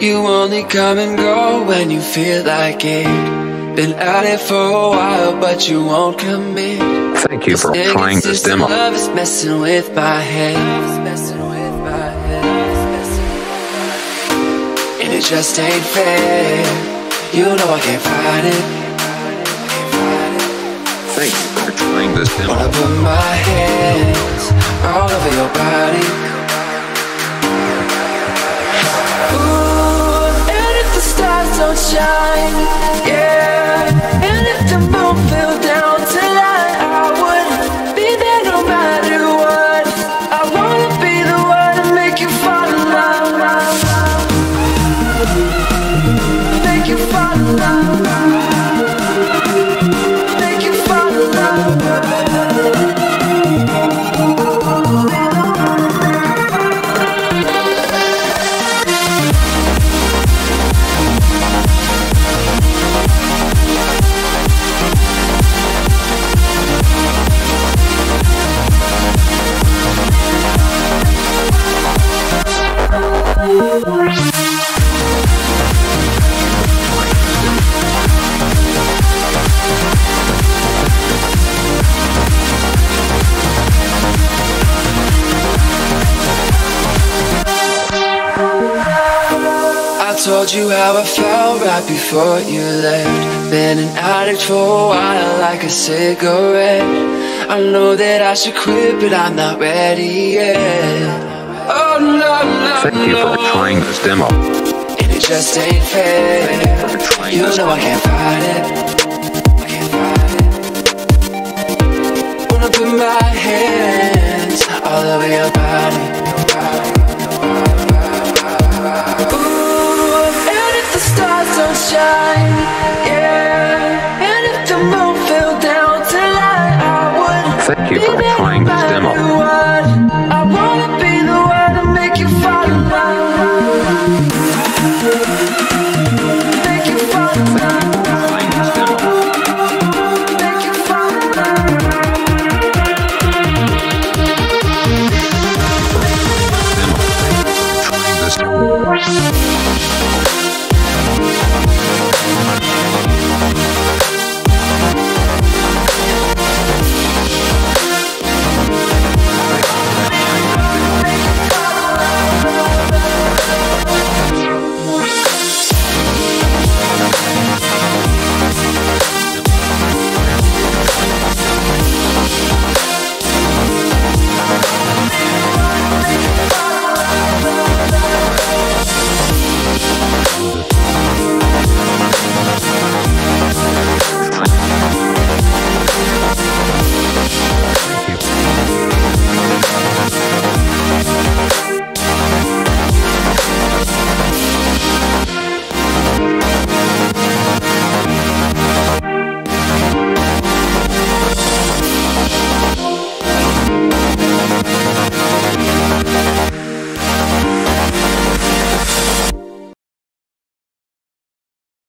You only come and go when you feel like it. Been at it for a while, but you won't commit. Thank you for trying this demo. Love is messing with my head. And it just ain't fair. You know I can't fight it. Thank you for trying this Wanna demo. put my hands all over your body. Shine, yeah, and if the moon fell down tonight, I would be there no matter what. I wanna be the one to make you fall in love, make you fall in love, make you fall in love. Told you how I felt right before you left. Been an addict for a while, like a cigarette. I know that I should quit, but I'm not ready yet. Oh no, no, Thank you for trying this demo. And it just ain't fair. For trying You this know I demo. can't fight it. I can't fight it. Wanna put my hands all over your body. Ooh, and if the stars don't shine, yeah,